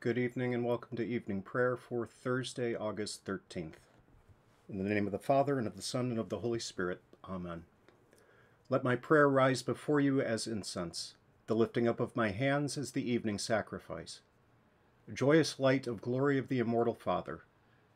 Good evening and welcome to evening prayer for Thursday, August 13th. In the name of the Father, and of the Son, and of the Holy Spirit. Amen. Let my prayer rise before you as incense, the lifting up of my hands as the evening sacrifice. Joyous light of glory of the immortal Father,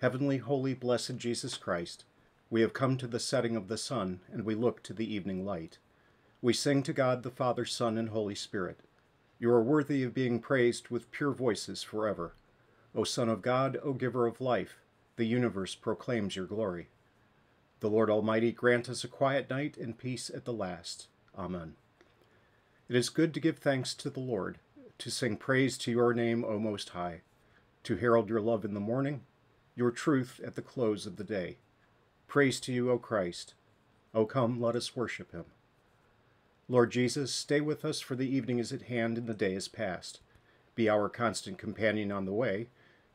heavenly, holy, blessed Jesus Christ, we have come to the setting of the sun, and we look to the evening light. We sing to God the Father, Son, and Holy Spirit. You are worthy of being praised with pure voices forever. O Son of God, O Giver of life, the universe proclaims your glory. The Lord Almighty grant us a quiet night and peace at the last. Amen. It is good to give thanks to the Lord, to sing praise to your name, O Most High, to herald your love in the morning, your truth at the close of the day. Praise to you, O Christ. O come, let us worship him. Lord Jesus, stay with us, for the evening is at hand and the day is past. Be our constant companion on the way.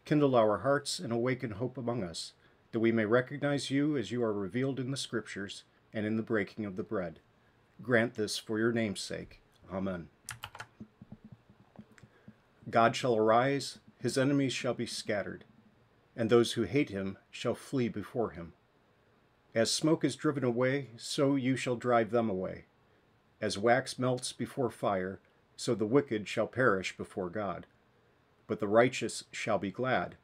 Kindle our hearts and awaken hope among us, that we may recognize you as you are revealed in the Scriptures and in the breaking of the bread. Grant this for your name's sake. Amen. God shall arise, his enemies shall be scattered, and those who hate him shall flee before him. As smoke is driven away, so you shall drive them away. As wax melts before fire, so the wicked shall perish before God. But the righteous shall be glad.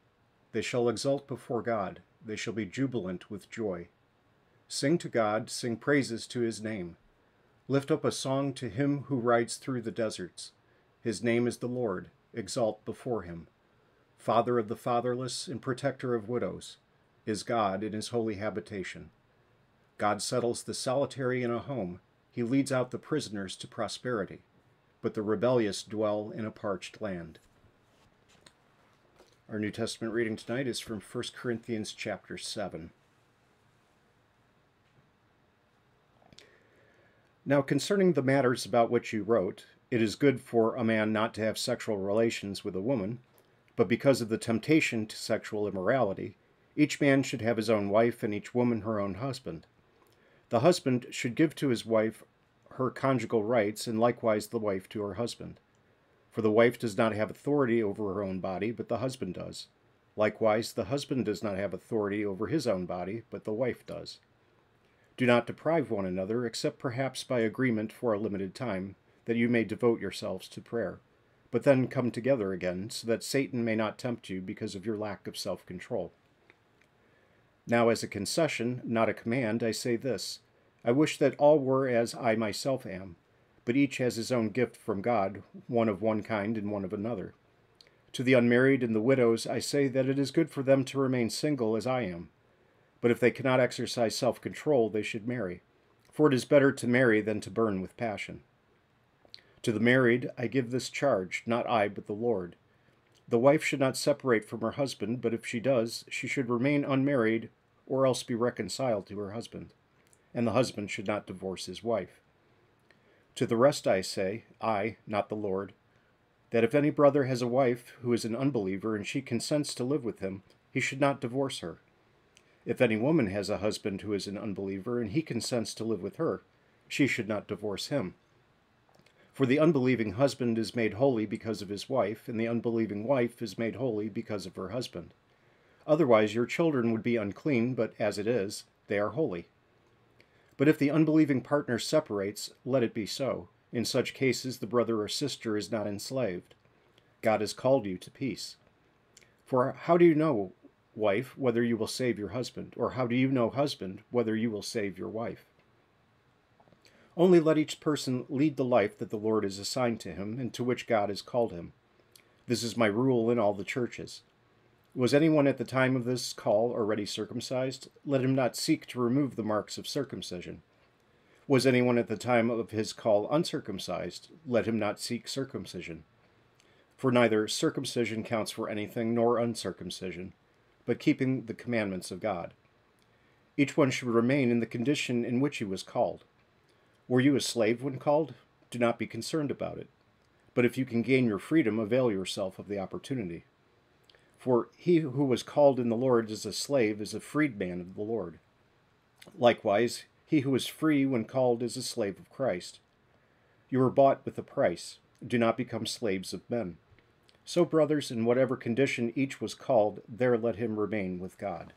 They shall exult before God. They shall be jubilant with joy. Sing to God, sing praises to his name. Lift up a song to him who rides through the deserts. His name is the Lord. Exalt before him. Father of the fatherless and protector of widows, is God in his holy habitation. God settles the solitary in a home he leads out the prisoners to prosperity, but the rebellious dwell in a parched land. Our New Testament reading tonight is from 1 Corinthians chapter 7. Now, concerning the matters about which you wrote, it is good for a man not to have sexual relations with a woman, but because of the temptation to sexual immorality, each man should have his own wife and each woman her own husband. The husband should give to his wife her conjugal rights, and likewise the wife to her husband. For the wife does not have authority over her own body, but the husband does. Likewise, the husband does not have authority over his own body, but the wife does. Do not deprive one another, except perhaps by agreement for a limited time, that you may devote yourselves to prayer. But then come together again, so that Satan may not tempt you because of your lack of self control. Now, as a concession, not a command, I say this I wish that all were as I myself am, but each has his own gift from God, one of one kind and one of another. To the unmarried and the widows, I say that it is good for them to remain single as I am. But if they cannot exercise self control, they should marry, for it is better to marry than to burn with passion. To the married, I give this charge, not I, but the Lord. The wife should not separate from her husband, but if she does, she should remain unmarried or else be reconciled to her husband, and the husband should not divorce his wife. To the rest I say, I, not the Lord, that if any brother has a wife who is an unbeliever and she consents to live with him, he should not divorce her. If any woman has a husband who is an unbeliever and he consents to live with her, she should not divorce him. For the unbelieving husband is made holy because of his wife, and the unbelieving wife is made holy because of her husband. Otherwise, your children would be unclean, but as it is, they are holy. But if the unbelieving partner separates, let it be so. In such cases, the brother or sister is not enslaved. God has called you to peace. For how do you know, wife, whether you will save your husband? Or how do you know, husband, whether you will save your wife? Only let each person lead the life that the Lord has assigned to him and to which God has called him. This is my rule in all the churches. Was anyone at the time of this call already circumcised? Let him not seek to remove the marks of circumcision. Was anyone at the time of his call uncircumcised? Let him not seek circumcision. For neither circumcision counts for anything nor uncircumcision, but keeping the commandments of God. Each one should remain in the condition in which he was called. Were you a slave when called? Do not be concerned about it. But if you can gain your freedom, avail yourself of the opportunity. For he who was called in the Lord as a slave is a freedman of the Lord. Likewise, he who is free when called is a slave of Christ. You were bought with a price. Do not become slaves of men. So, brothers, in whatever condition each was called, there let him remain with God.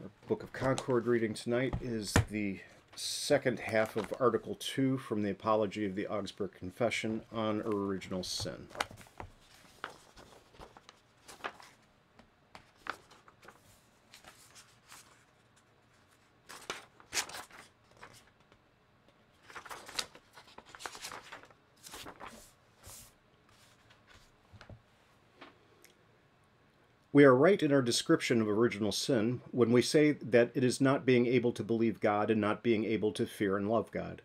Our Book of Concord reading tonight is the second half of Article 2 from the Apology of the Augsburg Confession on Original Sin. We are right in our description of original sin when we say that it is not being able to believe God and not being able to fear and love God.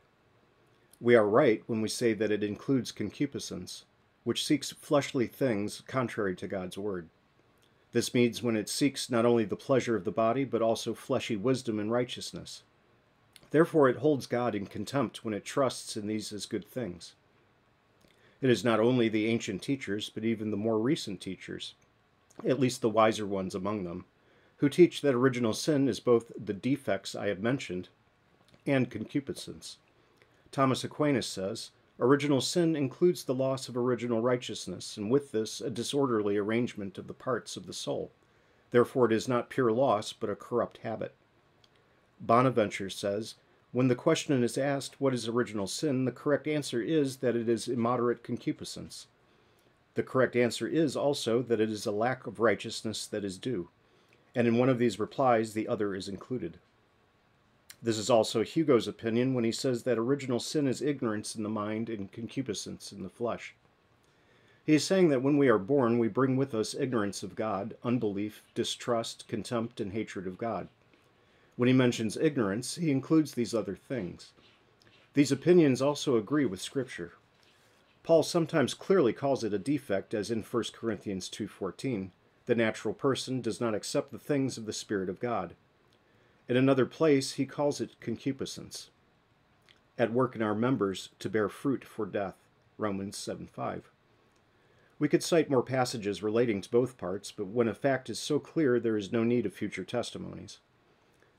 We are right when we say that it includes concupiscence, which seeks fleshly things contrary to God's word. This means when it seeks not only the pleasure of the body, but also fleshy wisdom and righteousness. Therefore, it holds God in contempt when it trusts in these as good things. It is not only the ancient teachers, but even the more recent teachers at least the wiser ones among them, who teach that original sin is both the defects I have mentioned and concupiscence. Thomas Aquinas says, Original sin includes the loss of original righteousness, and with this, a disorderly arrangement of the parts of the soul. Therefore, it is not pure loss, but a corrupt habit. Bonaventure says, When the question is asked, What is original sin? the correct answer is that it is immoderate concupiscence. The correct answer is also that it is a lack of righteousness that is due, and in one of these replies the other is included. This is also Hugo's opinion when he says that original sin is ignorance in the mind and concupiscence in the flesh. He is saying that when we are born, we bring with us ignorance of God, unbelief, distrust, contempt, and hatred of God. When he mentions ignorance, he includes these other things. These opinions also agree with Scripture. Paul sometimes clearly calls it a defect as in 1 Corinthians 2:14. The natural person does not accept the things of the spirit of God. In another place he calls it concupiscence. At work in our members to bear fruit for death. Romans 7:5. We could cite more passages relating to both parts, but when a fact is so clear there is no need of future testimonies.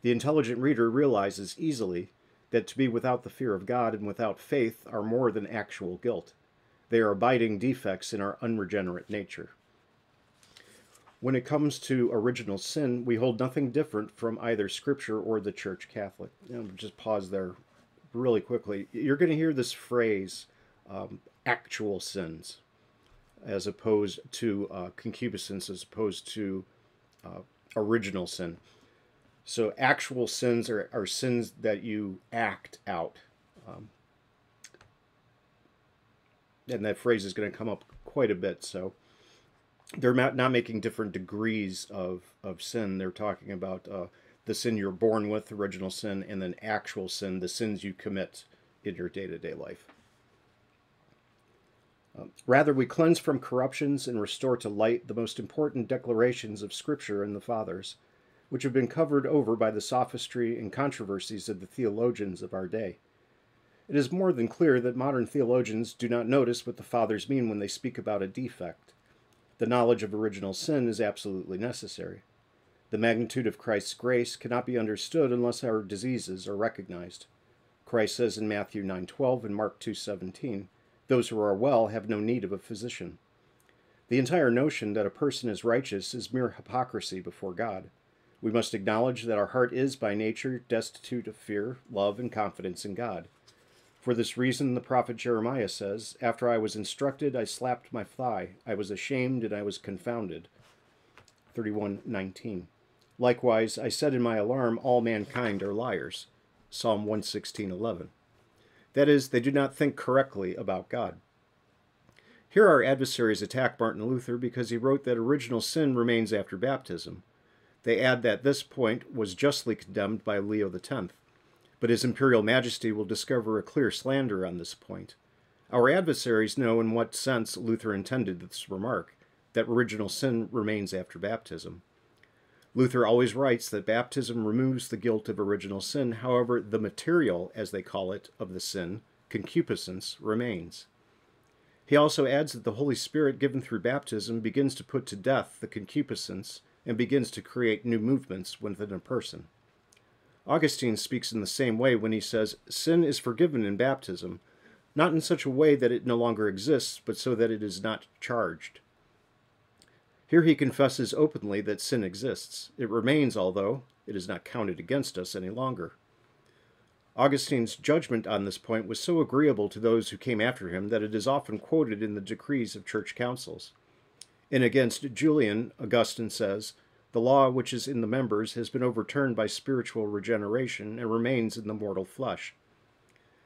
The intelligent reader realizes easily that to be without the fear of God and without faith are more than actual guilt. They are abiding defects in our unregenerate nature. When it comes to original sin, we hold nothing different from either Scripture or the Church Catholic. just pause there really quickly. You're going to hear this phrase, um, actual sins, as opposed to uh, concupiscence, as opposed to uh, original sin. So, actual sins are, are sins that you act out. Um, and that phrase is going to come up quite a bit. So they're not, making different degrees of, of sin. They're talking about uh, the sin you're born with, original sin, and then actual sin, the sins you commit in your day to day life. Um, rather, we cleanse from corruptions and restore to light the most important declarations of Scripture and the Fathers, which have been covered over by the sophistry and controversies of the theologians of our day. It is more than clear that modern theologians do not notice what the Fathers mean when they speak about a defect. The knowledge of original sin is absolutely necessary. The magnitude of Christ's grace cannot be understood unless our diseases are recognized. Christ says in Matthew 9:12 and Mark 2:17, "Those who are well have no need of a physician." The entire notion that a person is righteous is mere hypocrisy before God. We must acknowledge that our heart is by nature destitute of fear, love, and confidence in God. For this reason, the prophet Jeremiah says, After I was instructed, I slapped my thigh. I was ashamed and I was confounded. 31:19. Likewise, I said in my alarm, All mankind are liars. Psalm 116:11. That is, they do not think correctly about God. Here our adversaries attack Martin Luther because he wrote that original sin remains after baptism. They add that this point was justly condemned by Leo X but His Imperial Majesty will discover a clear slander on this point. Our adversaries know in what sense Luther intended this remark, that original sin remains after baptism. Luther always writes that baptism removes the guilt of original sin, however, the material, as they call it, of the sin, concupiscence, remains. He also adds that the Holy Spirit given through baptism begins to put to death the concupiscence and begins to create new movements within a person. Augustine speaks in the same way when he says, Sin is forgiven in baptism, not in such a way that it no longer exists, but so that it is not charged. Here he confesses openly that sin exists. It remains, although it is not counted against us any longer. Augustine's judgment on this point was so agreeable to those who came after him that it is often quoted in the decrees of church councils. In Against Julian, Augustine says, The law which is in the members has been overturned by spiritual regeneration and remains in the mortal flesh.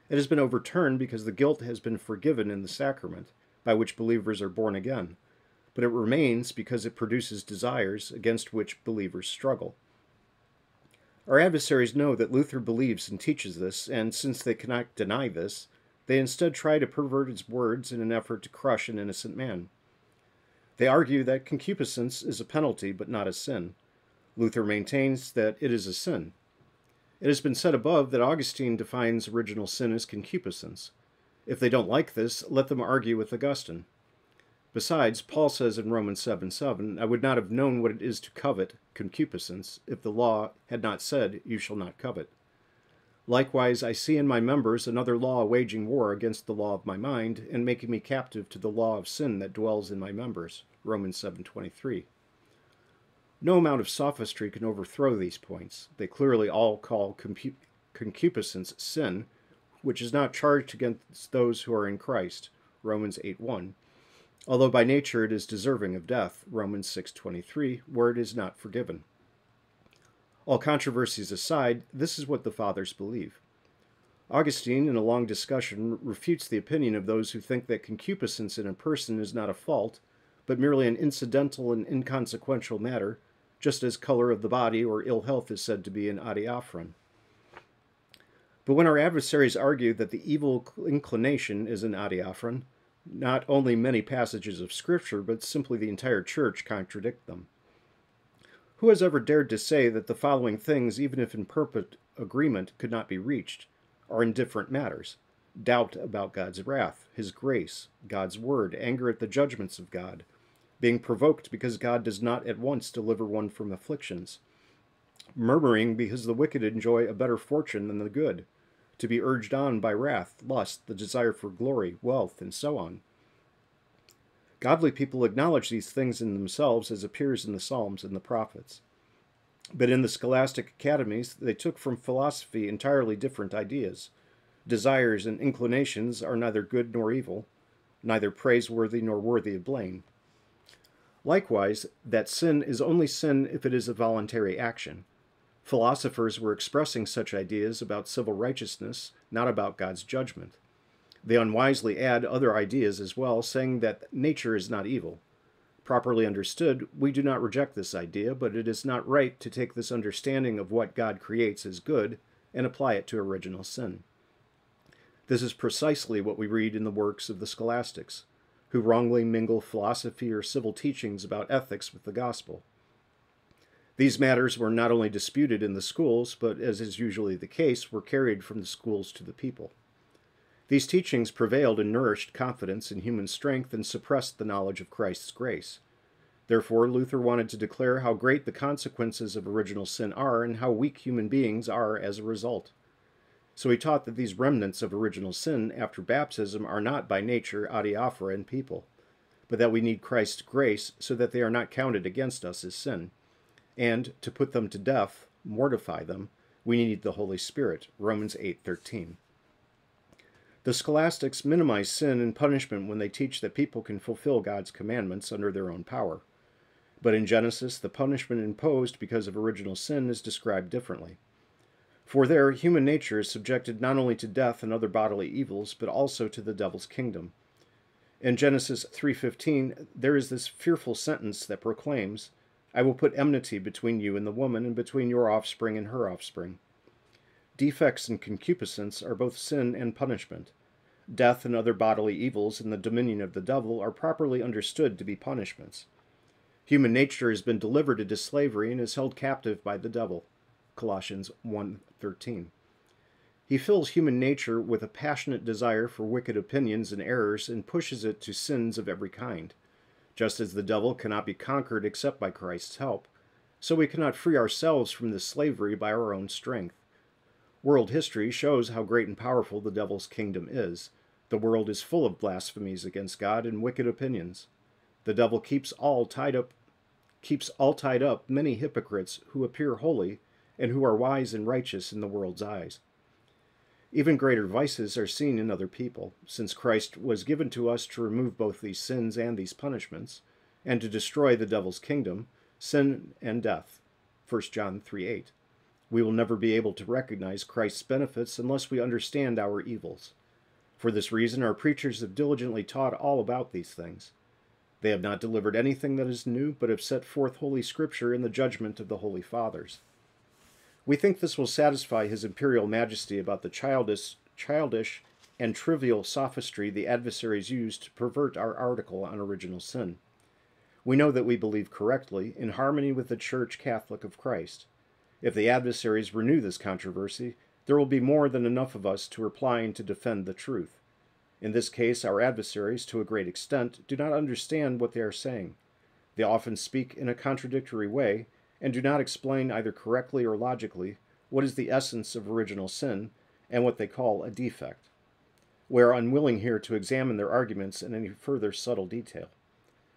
It has been overturned because the guilt has been forgiven in the sacrament, by which believers are born again, but it remains because it produces desires against which believers struggle. Our adversaries know that Luther believes and teaches this, and since they cannot deny this, they instead try to pervert his words in an effort to crush an innocent man. They argue that concupiscence is a penalty but not a sin. Luther maintains that it is a sin. It has been said above that Augustine defines original sin as concupiscence. If they don't like this, let them argue with Augustine. Besides, Paul says in Romans 7 7, I would not have known what it is to covet, concupiscence, if the law had not said, You shall not covet. Likewise, I see in my members another law waging war against the law of my mind, and making me captive to the law of sin that dwells in my members. Romans 7:23. No amount of sophistry can overthrow these points. They clearly all call concupiscence sin, which is not charged against those who are in Christ. Romans 8:1 although by nature it is deserving of death, Romans 6:23, where it is not forgiven. All controversies aside, this is what the fathers believe. Augustine, in a long discussion, refutes the opinion of those who think that concupiscence in a person is not a fault, but merely an incidental and inconsequential matter, just as color of the body or ill health is said to be an adiaphoron. But when our adversaries argue that the evil inclination is an adiaphoron, not only many passages of Scripture, but simply the entire church contradict them. Who has ever dared to say that the following things, even if in perfect agreement, could not be reached, are indifferent matters? Doubt about God's wrath, His grace, God's word, anger at the judgments of God, being provoked because God does not at once deliver one from afflictions, murmuring because the wicked enjoy a better fortune than the good, to be urged on by wrath, lust, the desire for glory, wealth, and so on. Godly people acknowledge these things in themselves as appears in the Psalms and the prophets. But in the scholastic academies, they took from philosophy entirely different ideas. Desires and inclinations are neither good nor evil, neither praiseworthy nor worthy of blame. Likewise, that sin is only sin if it is a voluntary action, Philosophers were expressing such ideas about civil righteousness, not about God's judgment. They unwisely add other ideas as well, saying that nature is not evil. Properly understood, we do not reject this idea, but it is not right to take this understanding of what God creates as good and apply it to original sin. This is precisely what we read in the works of the scholastics, who wrongly mingle philosophy or civil teachings about ethics with the gospel. These matters were not only disputed in the schools, but, as is usually the case, were carried from the schools to the people. These teachings prevailed and nourished confidence in human strength and suppressed the knowledge of Christ's grace. Therefore, Luther wanted to declare how great the consequences of original sin are and how weak human beings are as a result. So he taught that these remnants of original sin after baptism are not by nature adiaphora in people, but that we need Christ's grace so that they are not counted against us as sin and to put them to death, mortify them, we need the Holy Spirit. Romans 8:13. The scholastics minimize sin and punishment when they teach that people can fulfill God's commandments under their own power. But in Genesis, the punishment imposed because of original sin is described differently. For there, human nature is subjected not only to death and other bodily evils, but also to the devil's kingdom. In Genesis 3:15, there is this fearful sentence that proclaims, I will put enmity between you and the woman, and between your offspring and her offspring. Defects and concupiscence are both sin and punishment. Death and other bodily evils in the dominion of the devil are properly understood to be punishments. Human nature has been delivered into slavery and is held captive by the devil. Colossians 1:13. He fills human nature with a passionate desire for wicked opinions and errors and pushes it to sins of every kind. Just as the devil cannot be conquered except by Christ's help, so we cannot free ourselves from this slavery by our own strength. World history shows how great and powerful the devil's kingdom is. The world is full of blasphemies against God and wicked opinions. The devil keeps all tied up keeps all tied up many hypocrites who appear holy and who are wise and righteous in the world's eyes. Even greater vices are seen in other people, since Christ was given to us to remove both these sins and these punishments, and to destroy the devil's kingdom, sin and death. 1 John 3 8. We will never be able to recognize Christ's benefits unless we understand our evils. For this reason, our preachers have diligently taught all about these things. They have not delivered anything that is new, but have set forth Holy Scripture in the judgment of the Holy Fathers. We think this will satisfy His Imperial Majesty about the childish, childish and trivial sophistry the adversaries use to pervert our article on original sin. We know that we believe correctly, in harmony with the Church Catholic of Christ. If the adversaries renew this controversy, there will be more than enough of us to reply and to defend the truth. In this case, our adversaries, to a great extent, do not understand what they are saying. They often speak in a contradictory way, and do not explain either correctly or logically what is the essence of original sin and what they call a defect. We are unwilling here to examine their arguments in any further subtle detail.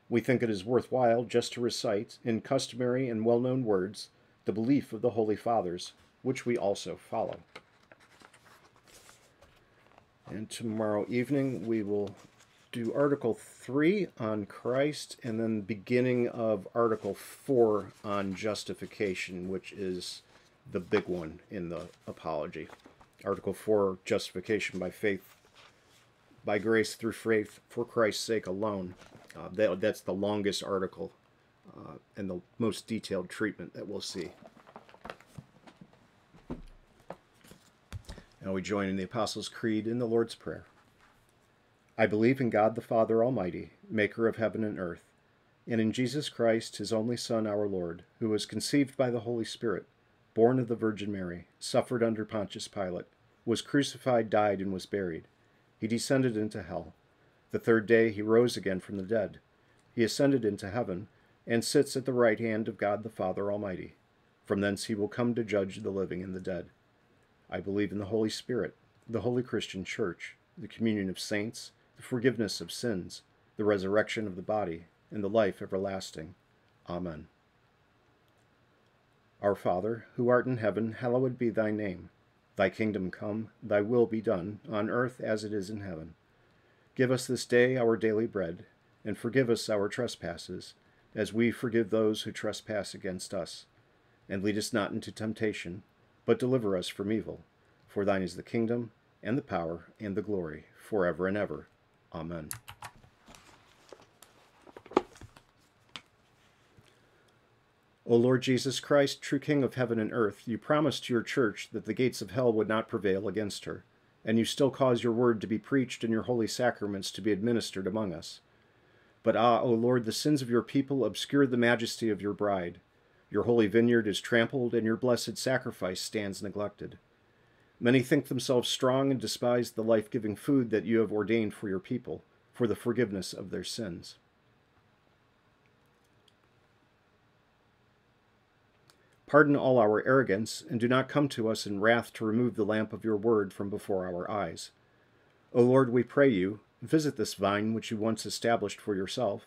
We think it is worthwhile just to recite, in customary and well known words, the belief of the Holy Fathers, which we also follow. And tomorrow evening we will do Article 3 on Christ and then beginning of Article 4 on justification, which is the big one in the apology. Article 4, justification by faith, by grace through faith for Christ's sake alone. Uh, that, that's the longest article uh, and the most detailed treatment that we'll see. Now we join in the Apostles' Creed in the Lord's Prayer. I believe in God the Father Almighty, maker of heaven and earth, and in Jesus Christ, his only Son, our Lord, who was conceived by the Holy Spirit, born of the Virgin Mary, suffered under Pontius Pilate, was crucified, died, and was buried. He descended into hell. The third day he rose again from the dead. He ascended into heaven, and sits at the right hand of God the Father Almighty. From thence he will come to judge the living and the dead. I believe in the Holy Spirit, the holy Christian Church, the communion of saints, the forgiveness of sins, the resurrection of the body, and the life everlasting. Amen. Our Father, who art in heaven, hallowed be thy name. Thy kingdom come, thy will be done, on earth as it is in heaven. Give us this day our daily bread, and forgive us our trespasses, as we forgive those who trespass against us. And lead us not into temptation but deliver us from evil. For thine is the kingdom, and the power, and the glory, forever and ever. Amen. O Lord Jesus Christ, true King of heaven and earth, you promised to your church that the gates of hell would not prevail against her, and you still cause your word to be preached and your holy sacraments to be administered among us. But ah, O Lord, the sins of your people obscure the majesty of your bride. Your holy vineyard is trampled, and your blessed sacrifice stands neglected. Many think themselves strong and despise the life giving food that you have ordained for your people, for the forgiveness of their sins. Pardon all our arrogance, and do not come to us in wrath to remove the lamp of your word from before our eyes. O Lord, we pray you, visit this vine which you once established for yourself,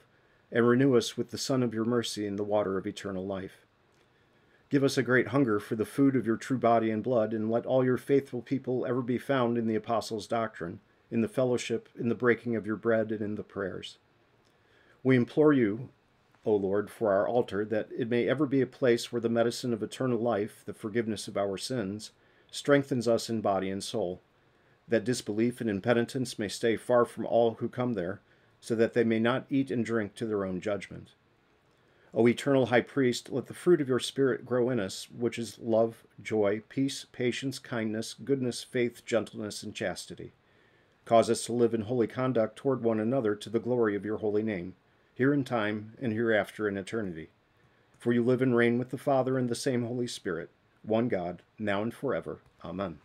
and renew us with the sun of your mercy and the water of eternal life. Give us a great hunger for the food of your true body and blood, and let all your faithful people ever be found in the apostles' doctrine, in the fellowship, in the breaking of your bread, and in the prayers. We implore you, O Lord, for our altar, that it may ever be a place where the medicine of eternal life, the forgiveness of our sins, strengthens us in body and soul, that disbelief and impenitence may stay far from all who come there, so that they may not eat and drink to their own judgment. O eternal high priest, let the fruit of your Spirit grow in us, which is love, joy, peace, patience, kindness, goodness, faith, gentleness, and chastity. Cause us to live in holy conduct toward one another to the glory of your holy name, here in time and hereafter in eternity. For you live and reign with the Father and the same Holy Spirit, one God, now and forever. Amen.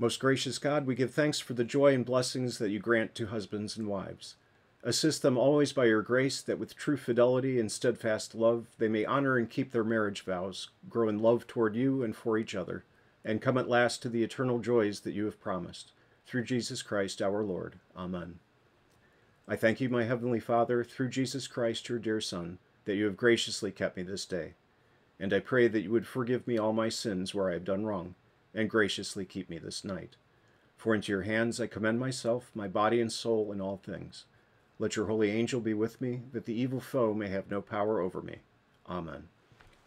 Most gracious God, we give thanks for the joy and blessings that you grant to husbands and wives. Assist them always by your grace, that with true fidelity and steadfast love they may honor and keep their marriage vows, grow in love toward you and for each other, and come at last to the eternal joys that you have promised. through Jesus Christ our Lord. Amen. I thank you, my heavenly Father, through Jesus Christ, your dear Son, that you have graciously kept me this day. And I pray that you would forgive me all my sins where I have done wrong, and graciously keep me this night. For into your hands I commend myself, my body and soul, in all things. Let your holy angel be with me, that the evil foe may have no power over me. Amen.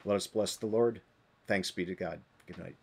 Let us bless the Lord. Thanks be to God. Good night.